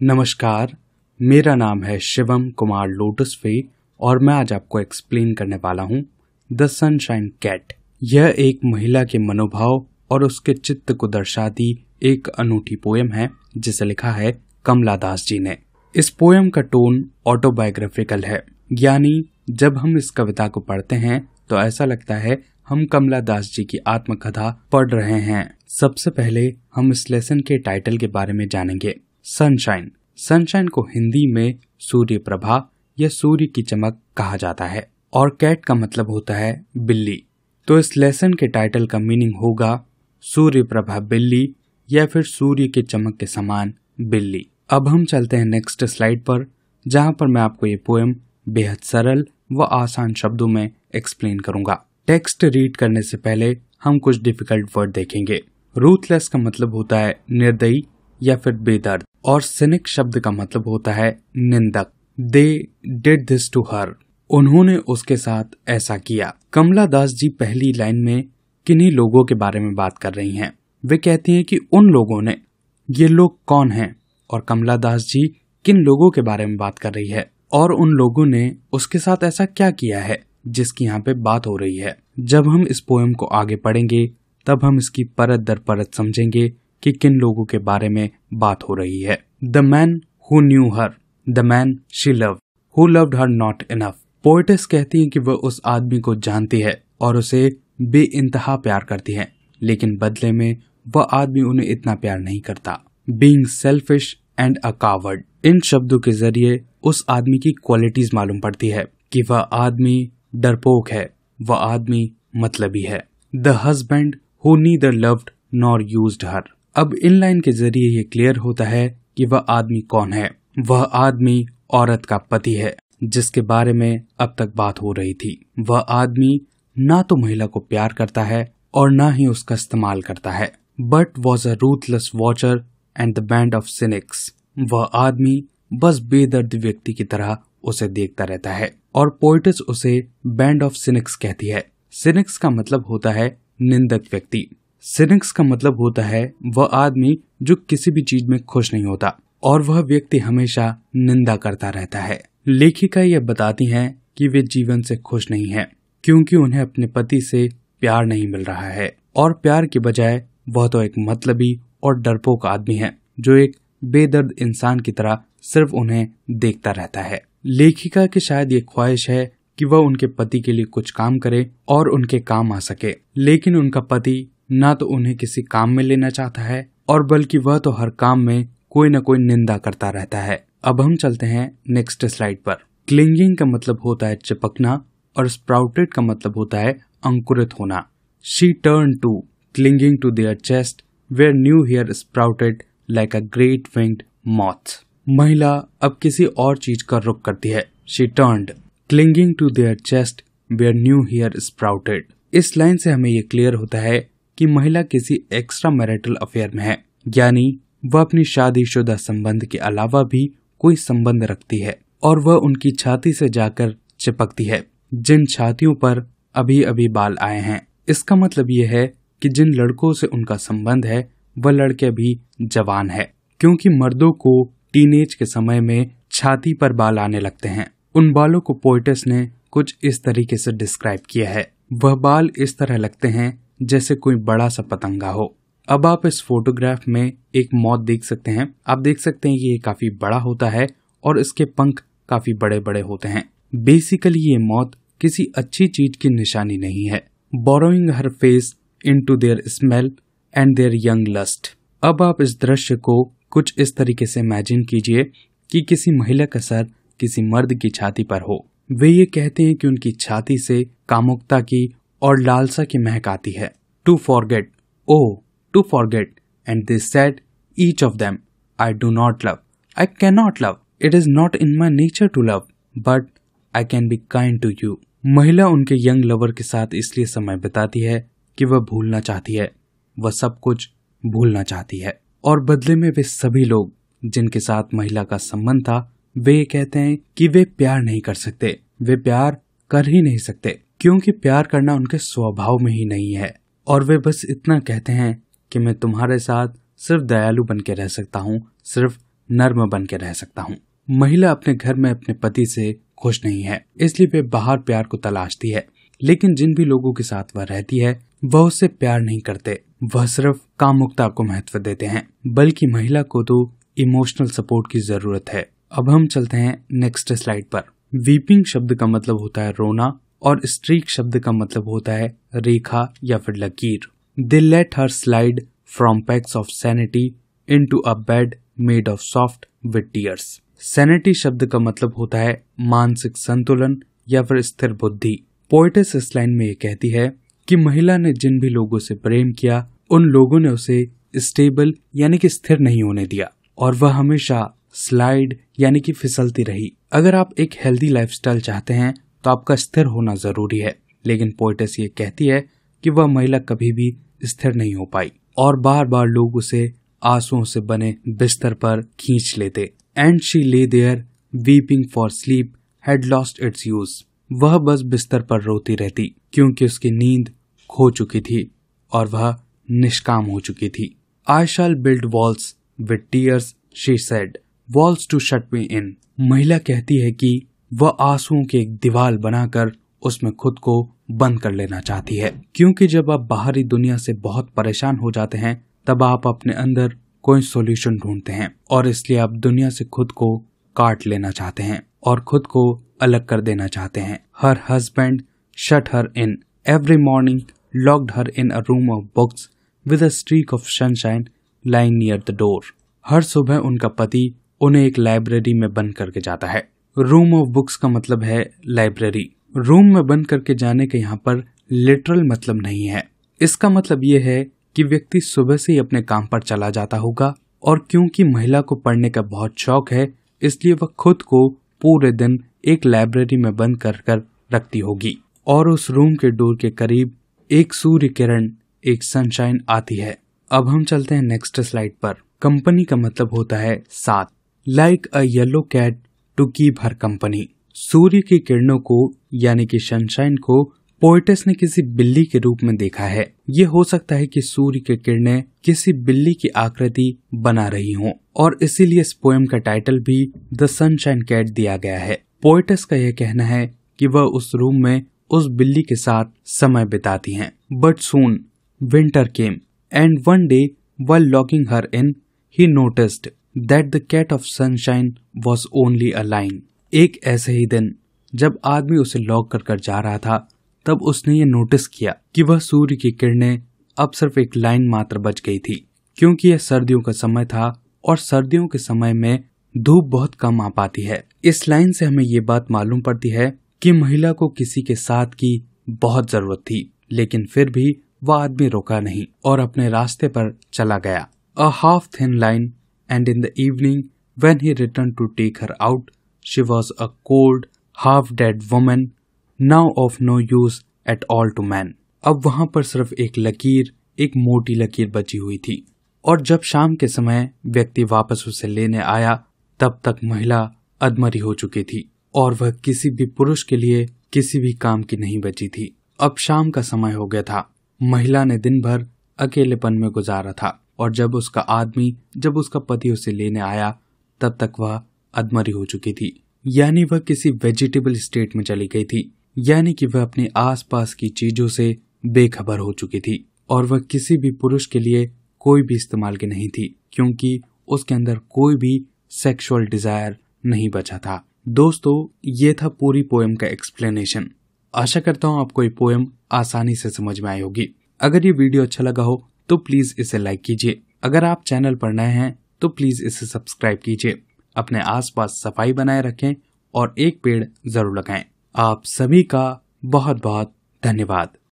नमस्कार, मेरा नाम है शिवम कुमार लोटस फे और मैं आज आपको एक्सप्लेन करने वाला हूँ द सनशाइन कैट यह एक महिला के मनोभाव और उसके चित्त को दर्शाती एक अनूठी पोयम है, जिसे लिखा है कमला दास जी ने। इस पोयम का टोन ऑटोबायोग्राफिकल है, यानी जब हम इस कविता को पढ़ते हैं तो ऐसा लगता है हम कमला दास जी की आत्मकथा पढ़ रहे हैं। सबसे पहले हम इस लेसन के टाइटल के बारे में जानेंगे। सनशाइन सनशाइन को हिंदी में सूर्य प्रभा या सूर्य की चमक कहा जाता है, और कैट का मतलब होता है बिल्ली। तो इस लेसन के टाइटल का मीनिंग होगा सूर्य प्रभा बिल्ली, या फिर सूर्य के चमक के समान बिल्ली। अब हम चलते हैं नेक्स्ट स्लाइड पर, जहाँ पर मैं आपको ये पोएम बेहद सरल व आसान शब्दों में एक्सप्लेन करूँगा। टेक्स्ट रीड करने से पहले हम कुछ डिफ़िकल्ट वर्ड देखेंगे। रूथलेस का मतलब होता है निर्दयी या फिर बेदर्द। और सिनिक शब्द का मतलब होता है निंदक। They did this to her उन्होंने उसके साथ ऐसा किया। कमला दास जी पहली लाइन में किन्हीं लोगों के बारे में बात कर रही हैं। वे कहती हैं कि उन लोगों ने, ये लोग कौन हैं? और कमला दास जी किन लोगों के बारे में बात कर रही है? और उन लोगों ने उसके साथ ऐसा क्या किया है, जिसकी यहाँ पे बात हो रही है? जब हम इस पोएम को आगे पढ़ेंगे, तब हम इसकी परत दर परत समझेंगे कि किन लोगों के बारे में बात हो रही है। The man who knew her the man she love who loved her not enough poetess कहती है कि वह उस आदमी को जानती है और उसे बे इंतहा प्यार करती है, लेकिन बदले में वह आदमी उन्हें इतना प्यार नहीं करता। Being selfish and a coward इन शब्दों के ज़रिए उस आदमी की क्वालिटीज मालूम पड़ती है कि वह आदमी डरपोक है, वह आदमी मतलबी है। The husband who neither loved nor used her अब इन लाइन के ज़रिए ये क्लियर होता है कि वह आदमी कौन है। वह आदमी औरत का पति है, जिसके बारे में अब तक बात हो रही थी। वह आदमी ना तो महिला को प्यार करता है और ना ही उसका इस्तेमाल करता है। But was a ruthless watcher and the band of cynics वह आदमी बस बेदर्द व्यक्ति की तरह उसे देखता रहता है और पोइटिस उसे बैंड ऑफ़ सिनिक्स कहती है। सिनिक्स का मतलब होता है निंदक व्यक्ति। सिनिक्स का मतलब होता है, वह आदमी जो किसी भी चीज़ में खुश नहीं होता, और वह व्यक्ति हमेशा निंदा करता रहता है। लेखिका यह बताती हैं कि वे जीवन से खुश नहीं है, क्योंकि उन्हें अपने पति से प्यार नहीं मिल रहा है, और प्यार के बजाय वह तो एक मतलबी और डरपोक आदमी है, जो एक बेदर्द इंसान की तरह सिर्फ़ उन्हें देखता रहता है। लेखिका की शायद ये ख्वाहिश है कि वह उनके पति के लिए कुछ काम करे और उनके काम आ सके, लेकिन उनका पति ना तो उन्हें किसी काम में लेना चाहता है, और बल्कि वह तो हर काम में कोई न कोई निंदा करता रहता है। अब हम चलते हैं नेक्स्ट स्लाइड पर। क्लिंगिंग का मतलब होता है चिपकना, और स्प्राउटेड का मतलब होता है अंकुरित होना। She turn to clinging to their chest where new hair sprouted like a great winged moth महिला अब किसी और चीज़ का रुख करती है। She turn clinging to their chest where new hair sprouted इस लाइन से हमें ये क्लियर होता है कि महिला किसी एक्स्ट्रा मैरिटल अफेयर में है, यानी वह अपनी शादीशुदा संबंध के अलावा भी कोई संबंध रखती है और वह उनकी छाती से जाकर चिपकती है। जिन छातियों पर अभी अभी बाल आए हैं, इसका मतलब ये है कि जिन लड़कों से उनका संबंध है, वह लड़के अभी जवान है, क्योंकि मर्दों को टीनेज के समय में छाती पर बाल आने लगते हैं। उन बालों को पोइटस ने कुछ इस तरीके से डिस्क्राइब किया है। वह बाल इस तरह लगते हैं जैसे कोई बड़ा सा पतंगा हो। अब आप इस फोटोग्राफ में एक मौत देख सकते हैं। आप देख सकते हैं कि ये काफ़ी बड़ा होता है और इसके पंख काफ़ी बड़े बड़े होते हैं। बेसिकली ये मौत किसी अच्छी चीज़ की निशानी नहीं है। Borrowing her face into their smell and their young lust अब आप इस दृश्य को कुछ इस तरीके से इमेजिन कीजिए कि किसी महिला का सर किसी मर्द की छाती पर हो। वे ये कहते हैं कि उनकी छाती से कामुकता की और लालसा की महक आती है। To forget O to forget and this set each of them I do not love I can not love it is not in my nature to love but I can be kind to you महिला उनके young lover के साथ इसलिए समय बिताती है कि वह भूलना चाहती है। वह सब कुछ भूलना चाहती है। और बदले में वे सभी लोग, जिनके साथ महिला का संबंध था, वे कहते हैं कि वे प्यार नहीं कर सकते। वे प्यार कर ही नहीं सकते। क्योंकि प्यार करना उनके स्वभाव में ही नहीं है। और वे बस इतना कहते हैं कि मैं तुम्हारे साथ सिर्फ़ दयालु बन के रह सकता हूँ, सिर्फ़ नर्म बन के रह सकता हूँ। महिला अपने घर में अपने पति से खुश नहीं है, इसलिए वे बाहर प्यार को तलाशती है। लेकिन जिन भी लोगों के साथ वह रहती है, वह उससे प्यार नहीं करते। वह सिर्फ़ कामुकता को महत्व देते हैं, बल्कि महिला को तो इमोशनल सपोर्ट की ज़रूरत है। अब हम चलते हैं नेक्स्ट स्लाइड पर। वीपिंग शब्द का मतलब होता है रोना और स्ट्रीक शब्द का मतलब होता है रेखा या फिर लकीर। They let her slide from packs of sanity into a bed made of soft with tears sanity शब्द का मतलब होता है मानसिक संतुलन या फिर स्थिर बुद्धि। पोइटिस इस लाइन में ये कहती है कि महिला ने जिन भी लोगों से प्रेम किया, उन लोगों ने उसे स्टेबल यानी कि स्थिर नहीं होने दिया और वह हमेशा स्लाइड यानी कि फिसलती रही। अगर आप एक हेल्दी लाइफस्टाइल चाहते हैं तो आपका स्थिर होना ज़रूरी है। लेकिन पोइटस ये कहती है कि वह महिला कभी भी स्थिर नहीं हो पाई और बार बार लोग उसे आंसुओं से बने बिस्तर पर खींच लेते। And she lay there weeping for sleep had lost its use वह बस बिस्तर पर रोती रहती, क्योंकि उसकी नींद खो चुकी थी और वह निष्काम हो चुकी थी। I shall build walls with tears she said walls to shut me in महिला कहती है कि वह आंसुओं की एक दीवार बनाकर उसमें खुद को बंद कर लेना चाहती है। क्योंकि जब आप बाहरी दुनिया से बहुत परेशान हो जाते हैं, तब आप अपने अंदर कोई सॉल्यूशन ढूंढते हैं और इसलिए आप दुनिया से खुद को काट लेना चाहते हैं और खुद को अलग कर देना चाहते हैं। Her husband shut her in every morning locked her in a room of books with a streak of sunshine line near the door हर सुबह उनका पति उन्हें एक लाइब्रेरी में बंद करके जाता है। रूम ऑफ़ बुक्स का मतलब है लाइब्रेरी रूम में बंद करके जाने का यहाँ पर लिटरल मतलब नहीं है। इसका मतलब ये है कि व्यक्ति सुबह से ही अपने काम पर चला जाता होगा और क्योंकि महिला को पढ़ने का बहुत शौक है, इसलिए वह खुद को पूरे दिन एक लाइब्रेरी में बंद कर कर रखती होगी। और उस रूम के डोर के करीब एक सूर्य किरण, एक सनशाइन आती है। अब हम चलते हैं नेक्स्ट स्लाइड पर। कंपनी का मतलब होता है साथ। Like a yellow cat to keep her company. सूर्य की किरणों को, यानी कि सनशाइन को पोइटस ने किसी बिल्ली के रूप में देखा है। ये हो सकता है कि सूर्य की किरणें किसी बिल्ली की आकृति बना रही हों, और इसीलिए इस पोएम का टाइटल भी द सनशाइन कैट दिया गया है। पोइटस का यह कहना है कि वह उस रूम में उस बिल्ली के साथ समय बिताती हैं। But soon winter came and one day while locking her in he noticed that the cat of sunshine was only a line एक ऐसे ही दिन, जब आदमी उसे लॉक कर कर जा रहा था, तब उसने ये नोटिस किया कि वह सूर्य की किरणें अब सिर्फ़ एक लाइन मात्र बच गई थी, क्योंकि यह सर्दियों का समय था और सर्दियों के समय में धूप बहुत कम आ पाती है। इस लाइन से हमें ये बात मालूम पड़ती है कि महिला को किसी के साथ की बहुत ज़रूरत थी, लेकिन फिर भी वह आदमी रुका नहीं और अपने रास्ते पर चला गया। A half thin line and in the evening when he return to take her out She was a cold, half dead woman, now of no use at all to man. अब वहाँ पर सिर्फ़ एक लकीर एक मोटी लकीर बची हुई थी। और जब शाम के समय व्यक्ति वापस उसे लेने आया तब तक महिला अधमरी हो चुकी थी। और वह किसी भी पुरुष के लिए किसी भी काम की नहीं बची थी। अब शाम का समय हो गया था। महिला ने दिन भर अकेलेपन में गुजारा था। और जब उसका आदमी, जब उसका पति उसे लेने आया, तब तक वह अधमरी हो चुकी थी। यानी वह किसी वेजिटेबल स्टेट में चली गई थी। यानी कि वह अपने आसपास की चीज़ों से बेखबर हो चुकी थी और वह किसी भी पुरुष के लिए कोई भी इस्तेमाल की नहीं थी, क्योंकि उसके अंदर कोई भी सेक्सुअल डिज़ायर नहीं बचा था। दोस्तों, ये था पूरी पोएम का एक्सप्लेनेशन आशा करता हूँ आपको ये पोएम आसानी से समझ में आई होगी। अगर ये वीडियो अच्छा लगा हो तो प्लीज़ इसे लाइक कीजिए। अगर आप चैनल पर नए हैं तो प्लीज़ इसे सब्सक्राइब कीजिए। अपने आसपास सफ़ाई बनाए रखें और एक पेड़ ज़रूर लगाएँ। आप सभी का बहुत बहुत धन्यवाद।